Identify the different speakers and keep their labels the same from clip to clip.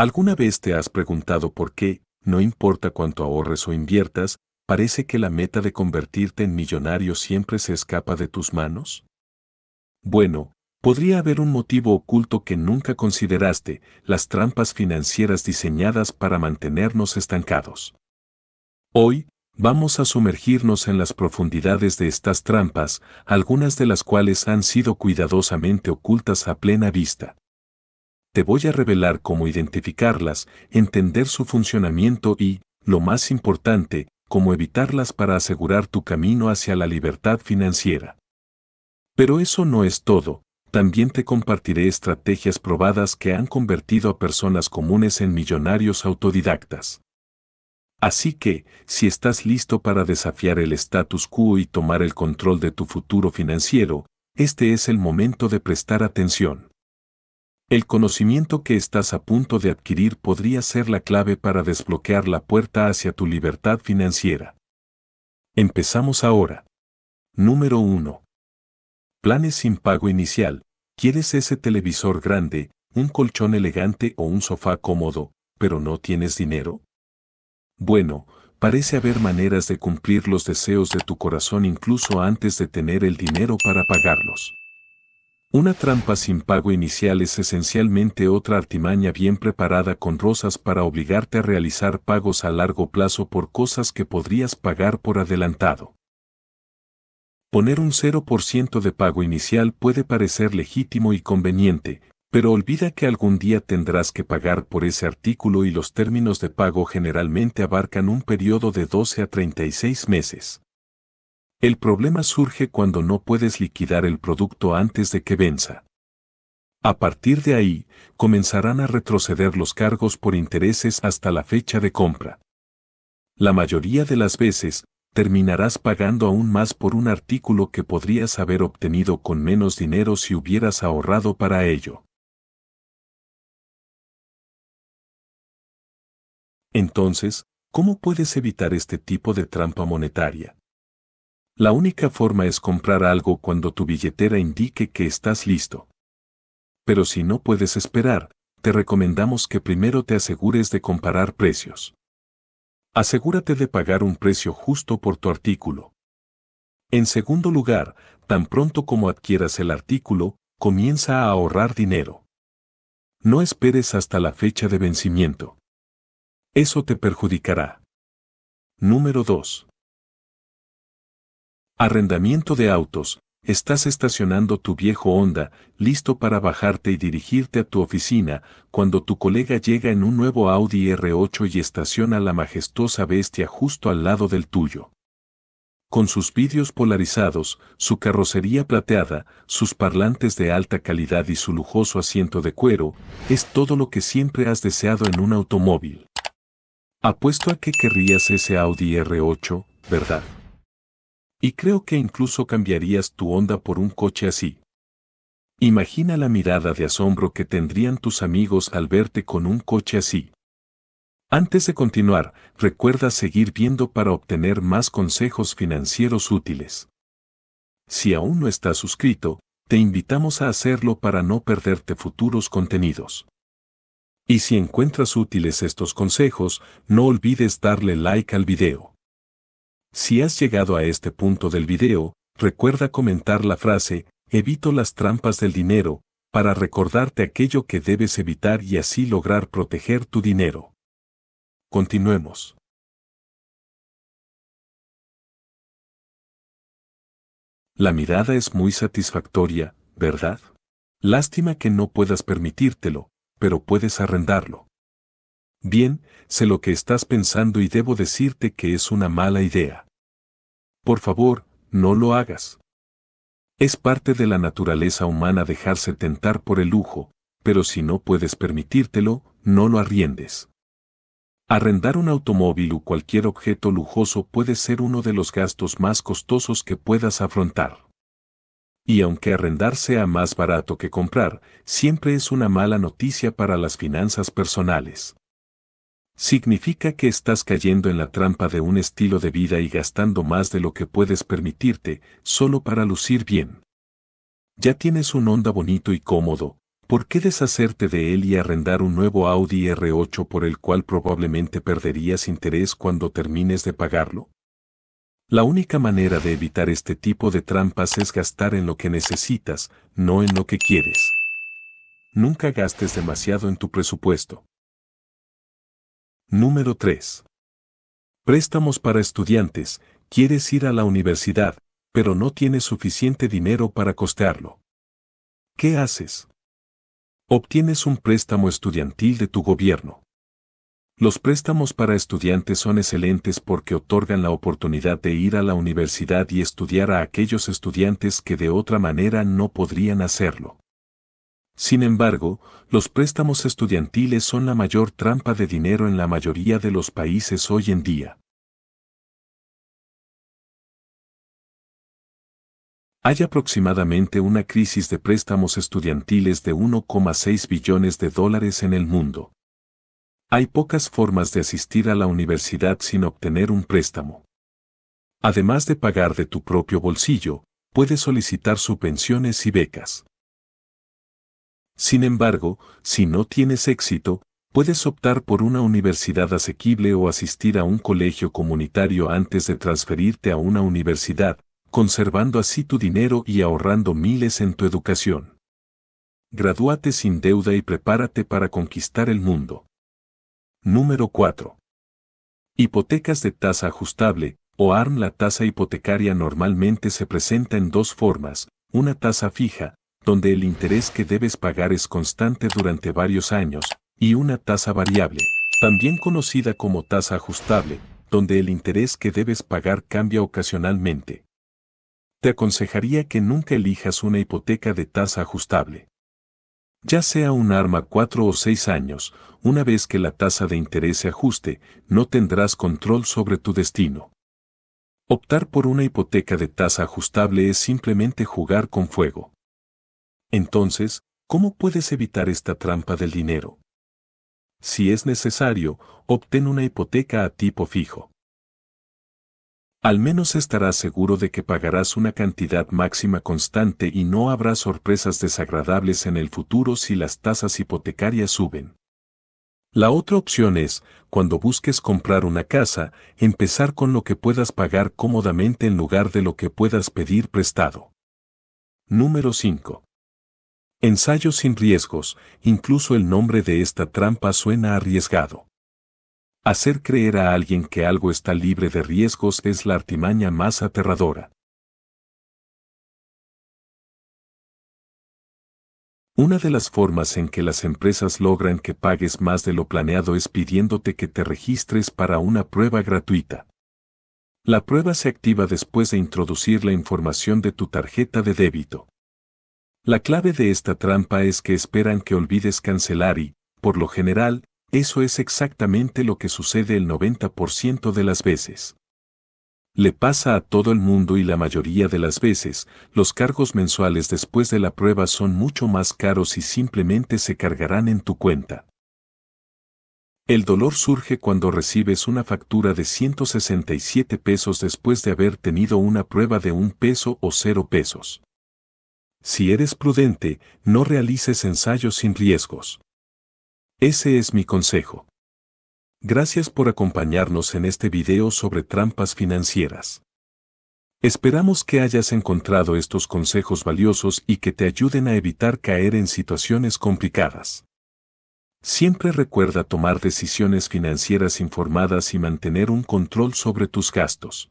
Speaker 1: ¿Alguna vez te has preguntado por qué, no importa cuánto ahorres o inviertas, parece que la meta de convertirte en millonario siempre se escapa de tus manos? Bueno, podría haber un motivo oculto que nunca consideraste, las trampas financieras diseñadas para mantenernos estancados. Hoy, vamos a sumergirnos en las profundidades de estas trampas, algunas de las cuales han sido cuidadosamente ocultas a plena vista. Te voy a revelar cómo identificarlas, entender su funcionamiento y, lo más importante, cómo evitarlas para asegurar tu camino hacia la libertad financiera. Pero eso no es todo, también te compartiré estrategias probadas que han convertido a personas comunes en millonarios autodidactas. Así que, si estás listo para desafiar el status quo y tomar el control de tu futuro financiero, este es el momento de prestar atención. El conocimiento que estás a punto de adquirir podría ser la clave para desbloquear la puerta hacia tu libertad financiera. Empezamos ahora. Número 1. Planes sin pago inicial. ¿Quieres ese televisor grande, un colchón elegante o un sofá cómodo, pero no tienes dinero? Bueno, parece haber maneras de cumplir los deseos de tu corazón incluso antes de tener el dinero para pagarlos. Una trampa sin pago inicial es esencialmente otra artimaña bien preparada con rosas para obligarte a realizar pagos a largo plazo por cosas que podrías pagar por adelantado. Poner un 0% de pago inicial puede parecer legítimo y conveniente, pero olvida que algún día tendrás que pagar por ese artículo y los términos de pago generalmente abarcan un periodo de 12 a 36 meses. El problema surge cuando no puedes liquidar el producto antes de que venza. A partir de ahí, comenzarán a retroceder los cargos por intereses hasta la fecha de compra. La mayoría de las veces, terminarás pagando aún más por un artículo que podrías haber obtenido con menos dinero si hubieras ahorrado para ello. Entonces, ¿cómo puedes evitar este tipo de trampa monetaria? La única forma es comprar algo cuando tu billetera indique que estás listo. Pero si no puedes esperar, te recomendamos que primero te asegures de comparar precios. Asegúrate de pagar un precio justo por tu artículo. En segundo lugar, tan pronto como adquieras el artículo, comienza a ahorrar dinero. No esperes hasta la fecha de vencimiento. Eso te perjudicará. Número 2. Arrendamiento de autos. Estás estacionando tu viejo Honda, listo para bajarte y dirigirte a tu oficina, cuando tu colega llega en un nuevo Audi R8 y estaciona la majestuosa bestia justo al lado del tuyo. Con sus vidrios polarizados, su carrocería plateada, sus parlantes de alta calidad y su lujoso asiento de cuero, es todo lo que siempre has deseado en un automóvil. Apuesto a que querrías ese Audi R8, ¿verdad? Y creo que incluso cambiarías tu onda por un coche así. Imagina la mirada de asombro que tendrían tus amigos al verte con un coche así. Antes de continuar, recuerda seguir viendo para obtener más consejos financieros útiles. Si aún no estás suscrito, te invitamos a hacerlo para no perderte futuros contenidos. Y si encuentras útiles estos consejos, no olvides darle like al video. Si has llegado a este punto del video, recuerda comentar la frase, evito las trampas del dinero, para recordarte aquello que debes evitar y así lograr proteger tu dinero. Continuemos. La mirada es muy satisfactoria, ¿verdad? Lástima que no puedas permitírtelo, pero puedes arrendarlo. Bien, sé lo que estás pensando y debo decirte que es una mala idea. Por favor, no lo hagas. Es parte de la naturaleza humana dejarse tentar por el lujo, pero si no puedes permitírtelo, no lo arriendes. Arrendar un automóvil o cualquier objeto lujoso puede ser uno de los gastos más costosos que puedas afrontar. Y aunque arrendar sea más barato que comprar, siempre es una mala noticia para las finanzas personales. Significa que estás cayendo en la trampa de un estilo de vida y gastando más de lo que puedes permitirte, solo para lucir bien. Ya tienes un onda bonito y cómodo, ¿por qué deshacerte de él y arrendar un nuevo Audi R8 por el cual probablemente perderías interés cuando termines de pagarlo? La única manera de evitar este tipo de trampas es gastar en lo que necesitas, no en lo que quieres. Nunca gastes demasiado en tu presupuesto. Número 3. Préstamos para estudiantes. Quieres ir a la universidad, pero no tienes suficiente dinero para costearlo. ¿Qué haces? Obtienes un préstamo estudiantil de tu gobierno. Los préstamos para estudiantes son excelentes porque otorgan la oportunidad de ir a la universidad y estudiar a aquellos estudiantes que de otra manera no podrían hacerlo. Sin embargo, los préstamos estudiantiles son la mayor trampa de dinero en la mayoría de los países hoy en día. Hay aproximadamente una crisis de préstamos estudiantiles de 1,6 billones de dólares en el mundo. Hay pocas formas de asistir a la universidad sin obtener un préstamo. Además de pagar de tu propio bolsillo, puedes solicitar subvenciones y becas. Sin embargo, si no tienes éxito, puedes optar por una universidad asequible o asistir a un colegio comunitario antes de transferirte a una universidad, conservando así tu dinero y ahorrando miles en tu educación. Gradúate sin deuda y prepárate para conquistar el mundo. Número 4. Hipotecas de tasa ajustable, o ARM. La tasa hipotecaria normalmente se presenta en dos formas, una tasa fija, donde el interés que debes pagar es constante durante varios años, y una tasa variable, también conocida como tasa ajustable, donde el interés que debes pagar cambia ocasionalmente. Te aconsejaría que nunca elijas una hipoteca de tasa ajustable. Ya sea un arma cuatro o seis años, una vez que la tasa de interés se ajuste, no tendrás control sobre tu destino. Optar por una hipoteca de tasa ajustable es simplemente jugar con fuego. Entonces, ¿cómo puedes evitar esta trampa del dinero? Si es necesario, obtén una hipoteca a tipo fijo. Al menos estarás seguro de que pagarás una cantidad máxima constante y no habrá sorpresas desagradables en el futuro si las tasas hipotecarias suben. La otra opción es, cuando busques comprar una casa, empezar con lo que puedas pagar cómodamente en lugar de lo que puedas pedir prestado. Número 5. Ensayo sin riesgos, incluso el nombre de esta trampa suena arriesgado. Hacer creer a alguien que algo está libre de riesgos es la artimaña más aterradora. Una de las formas en que las empresas logran que pagues más de lo planeado es pidiéndote que te registres para una prueba gratuita. La prueba se activa después de introducir la información de tu tarjeta de débito. La clave de esta trampa es que esperan que olvides cancelar y, por lo general, eso es exactamente lo que sucede el 90% de las veces. Le pasa a todo el mundo y la mayoría de las veces, los cargos mensuales después de la prueba son mucho más caros y simplemente se cargarán en tu cuenta. El dolor surge cuando recibes una factura de 167 pesos después de haber tenido una prueba de un peso o cero pesos. Si eres prudente, no realices ensayos sin riesgos. Ese es mi consejo. Gracias por acompañarnos en este video sobre trampas financieras. Esperamos que hayas encontrado estos consejos valiosos y que te ayuden a evitar caer en situaciones complicadas. Siempre recuerda tomar decisiones financieras informadas y mantener un control sobre tus gastos.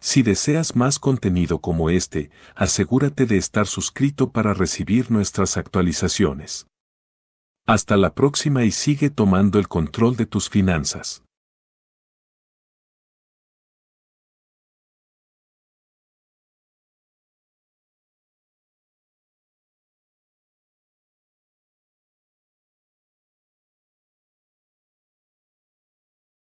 Speaker 1: Si deseas más contenido como este, asegúrate de estar suscrito para recibir nuestras actualizaciones. Hasta la próxima y sigue tomando el control de tus finanzas.